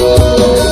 Música